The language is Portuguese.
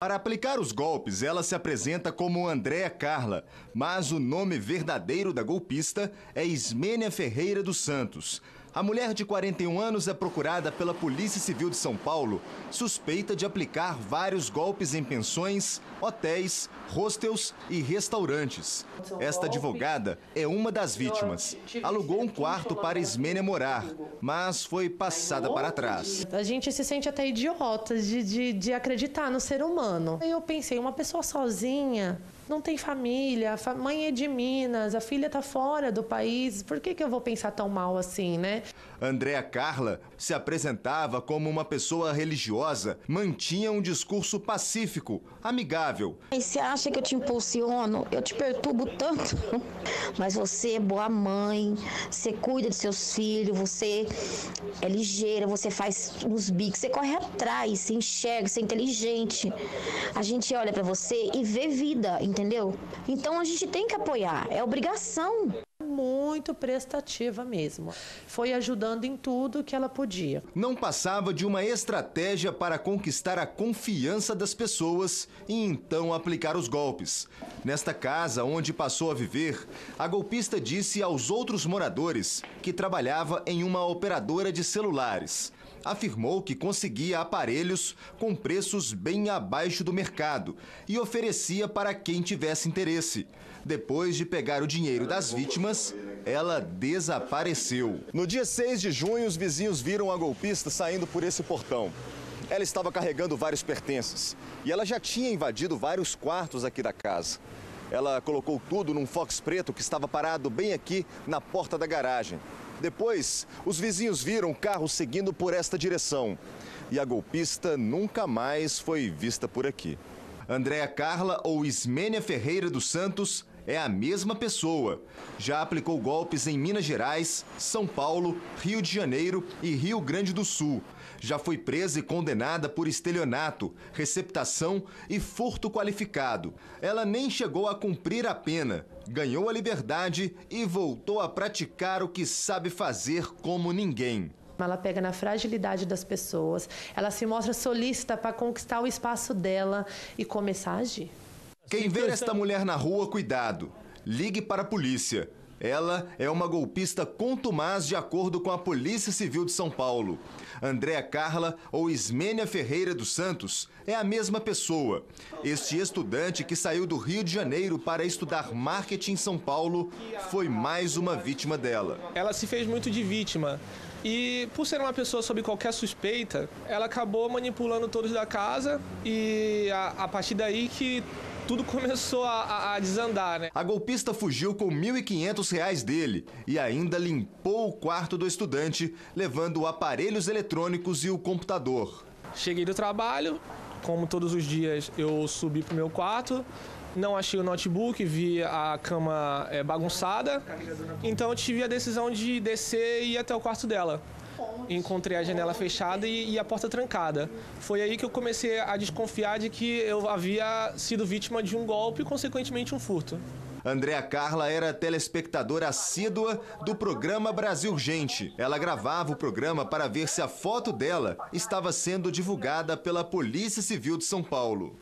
Para aplicar os golpes, ela se apresenta como Andréa Carla, mas o nome verdadeiro da golpista é Ismênia Ferreira dos Santos. A mulher de 41 anos é procurada pela Polícia Civil de São Paulo, suspeita de aplicar vários golpes em pensões, hotéis, hostels e restaurantes. Esta advogada é uma das vítimas. Alugou um quarto para Ismênia morar, mas foi passada para trás. A gente se sente até idiota de, de, de acreditar no ser humano. Eu pensei, uma pessoa sozinha, não tem família, a mãe é de Minas, a filha está fora do país, por que, que eu vou pensar tão mal assim, né? Andréa Carla se apresentava como uma pessoa religiosa, mantinha um discurso pacífico, amigável. E você acha que eu te impulsiono? Eu te perturbo tanto. Mas você é boa mãe, você cuida de seus filhos, você é ligeira, você faz uns bicos, você corre atrás, você enxerga, você é inteligente. A gente olha para você e vê vida, entendeu? Então a gente tem que apoiar, é obrigação muito prestativa mesmo. Foi ajudando em tudo que ela podia. Não passava de uma estratégia para conquistar a confiança das pessoas e então aplicar os golpes. Nesta casa onde passou a viver, a golpista disse aos outros moradores que trabalhava em uma operadora de celulares afirmou que conseguia aparelhos com preços bem abaixo do mercado e oferecia para quem tivesse interesse. Depois de pegar o dinheiro das vítimas, ela desapareceu. No dia 6 de junho, os vizinhos viram a golpista saindo por esse portão. Ela estava carregando vários pertences e ela já tinha invadido vários quartos aqui da casa. Ela colocou tudo num Fox preto que estava parado bem aqui na porta da garagem. Depois, os vizinhos viram o carro seguindo por esta direção. E a golpista nunca mais foi vista por aqui. Andréa Carla ou Ismênia Ferreira dos Santos é a mesma pessoa. Já aplicou golpes em Minas Gerais, São Paulo, Rio de Janeiro e Rio Grande do Sul. Já foi presa e condenada por estelionato, receptação e furto qualificado. Ela nem chegou a cumprir a pena, ganhou a liberdade e voltou a praticar o que sabe fazer como ninguém. Ela pega na fragilidade das pessoas, ela se mostra solícita para conquistar o espaço dela e começar a agir. Quem ver esta mulher na rua, cuidado. Ligue para a polícia. Ela é uma golpista contumaz de acordo com a Polícia Civil de São Paulo. Andréa Carla ou Ismênia Ferreira dos Santos é a mesma pessoa. Este estudante que saiu do Rio de Janeiro para estudar marketing em São Paulo foi mais uma vítima dela. Ela se fez muito de vítima. E por ser uma pessoa sob qualquer suspeita, ela acabou manipulando todos da casa e a, a partir daí que tudo começou a, a, desandar, né? A golpista fugiu com R$ 1.500 dele e ainda limpou o quarto do estudante, levando aparelhos eletrônicos e o computador. Cheguei do trabalho, como todos os dias, eu subi pro meu quarto, não achei o notebook, vi a cama é, bagunçada, então eu tive a decisão de descer e ir até o quarto dela encontrei a janela fechada e, e, a porta trancada. Foi aí que eu comecei a desconfiar de que eu havia sido vítima de um golpe e, consequentemente, um furto. Andréa Carla era telespectadora assídua do programa Brasil Gente. Ela gravava o programa para ver se a foto dela estava sendo divulgada pela Polícia Civil de São Paulo.